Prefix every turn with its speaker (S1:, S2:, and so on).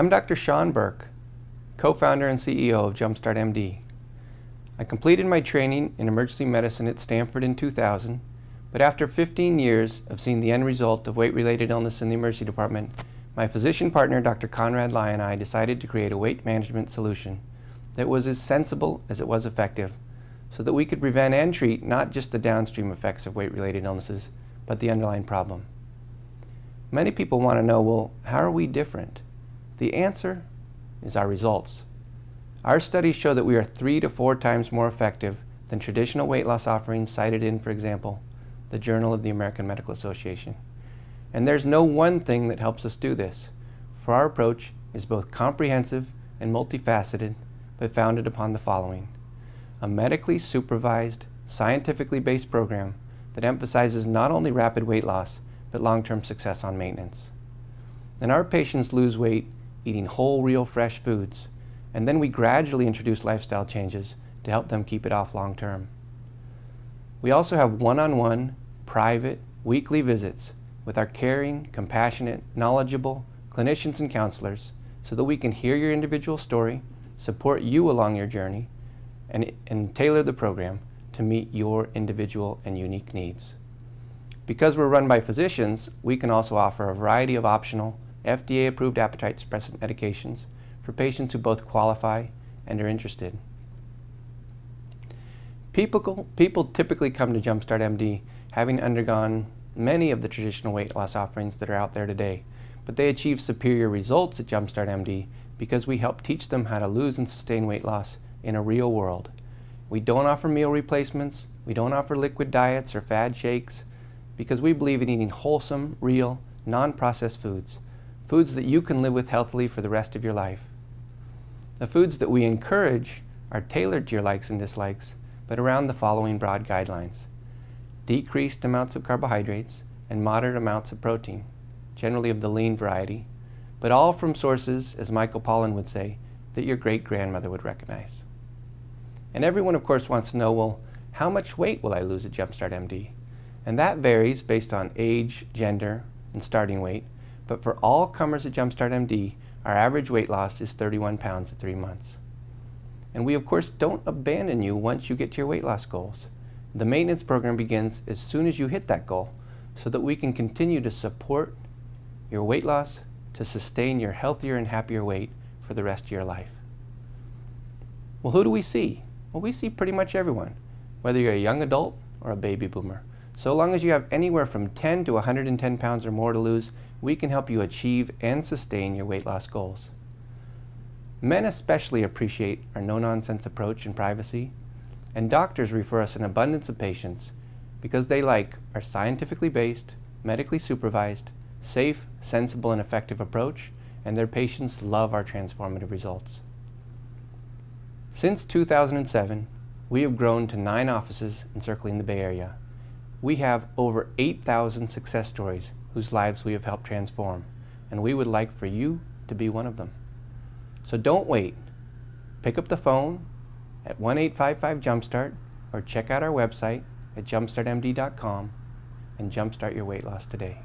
S1: I'm Dr. Sean Bourke, co-founder and CEO of Jumpstart MD. I completed my training in emergency medicine at Stanford in 2000, but after 15 years of seeing the end result of weight-related illness in the emergency department, my physician partner, Dr. Conrad Lai, and I decided to create a weight management solution that was as sensible as it was effective so that we could prevent and treat not just the downstream effects of weight-related illnesses, but the underlying problem. Many people want to know, well, how are we different? The answer is our results. Our studies show that we are three to four times more effective than traditional weight loss offerings cited in, for example, the Journal of the American Medical Association. And there's no one thing that helps us do this, for our approach is both comprehensive and multifaceted, but founded upon the following. A medically supervised, scientifically based program that emphasizes not only rapid weight loss, but long-term success on maintenance. And our patients lose weight eating whole, real, fresh foods, and then we gradually introduce lifestyle changes to help them keep it off long term. We also have one-on-one, private, weekly visits with our caring, compassionate, knowledgeable clinicians and counselors so that we can hear your individual story, support you along your journey, and, and tailor the program to meet your individual and unique needs. Because we're run by physicians, we can also offer a variety of optional, FDA-approved appetite suppressant medications for patients who both qualify and are interested. People, people typically come to Jumpstart MD having undergone many of the traditional weight loss offerings that are out there today, but they achieve superior results at Jumpstart MD because we help teach them how to lose and sustain weight loss in a real world. We don't offer meal replacements, we don't offer liquid diets or fad shakes, because we believe in eating wholesome, real, non-processed foods, foods that you can live with healthily for the rest of your life. The foods that we encourage are tailored to your likes and dislikes, but around the following broad guidelines. Decreased amounts of carbohydrates and moderate amounts of protein, generally of the lean variety, but all from sources, as Michael Pollan would say, that your great-grandmother would recognize. And everyone, of course, wants to know, well, how much weight will I lose at Jumpstart MD? And that varies based on age, gender, and starting weight. But for all comers at Jumpstart MD, our average weight loss is 31 pounds at three months. And we, of course, don't abandon you once you get to your weight loss goals. The maintenance program begins as soon as you hit that goal so that we can continue to support your weight loss to sustain your healthier and happier weight for the rest of your life. Well, who do we see? Well, we see pretty much everyone, whether you're a young adult or a baby boomer. So long as you have anywhere from 10 to 110 pounds or more to lose, we can help you achieve and sustain your weight loss goals. Men especially appreciate our no-nonsense approach and privacy, and doctors refer us an abundance of patients because they like our scientifically based, medically supervised, safe, sensible, and effective approach, and their patients love our transformative results. Since 2007, we have grown to nine offices encircling the Bay Area we have over 8,000 success stories whose lives we have helped transform, and we would like for you to be one of them. So don't wait. Pick up the phone at 1-855-JUMPSTART or check out our website at jumpstartmd.com and jumpstart your weight loss today.